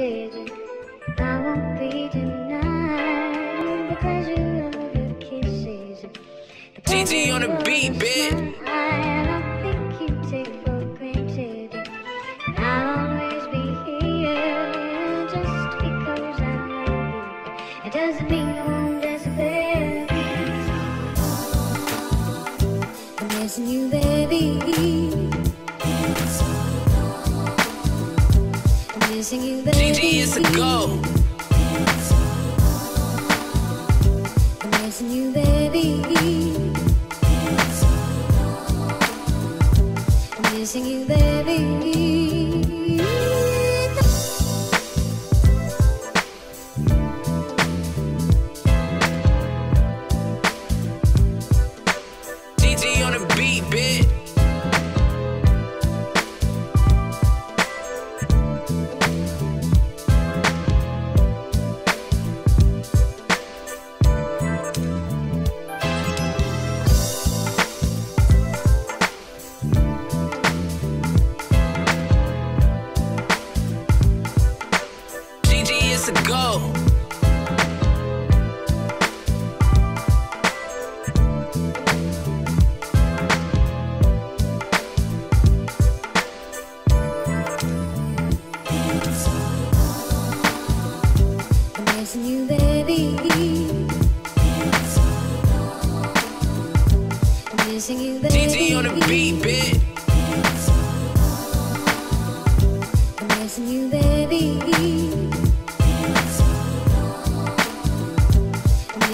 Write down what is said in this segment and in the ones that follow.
I won't be denied the pleasure of your kisses. GG on the beat, bitch. I think you take for granted. And I'll always be here just because I love. It doesn't mean I won't disappear. I'm missing you, baby. I'm missing you, baby. GG is a go. I'm missing you, baby. I'm missing you, you, baby. GG on the beat, bitch.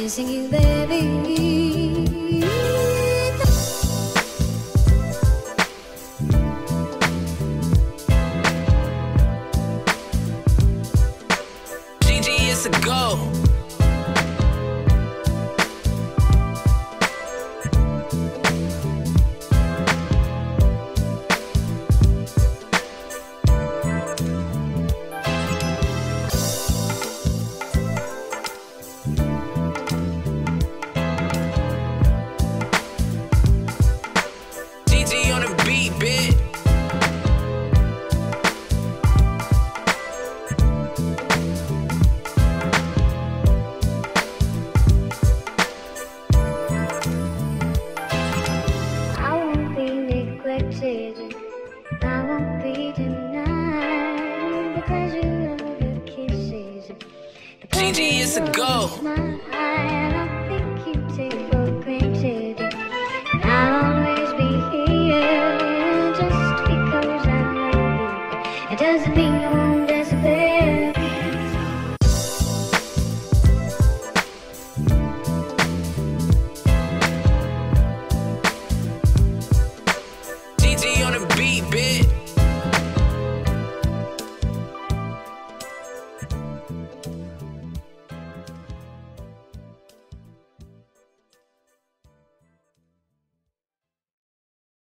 Missing you, baby. GG is a go. Neglected. I won't be denied the pleasure of your kisses. The GG is a go.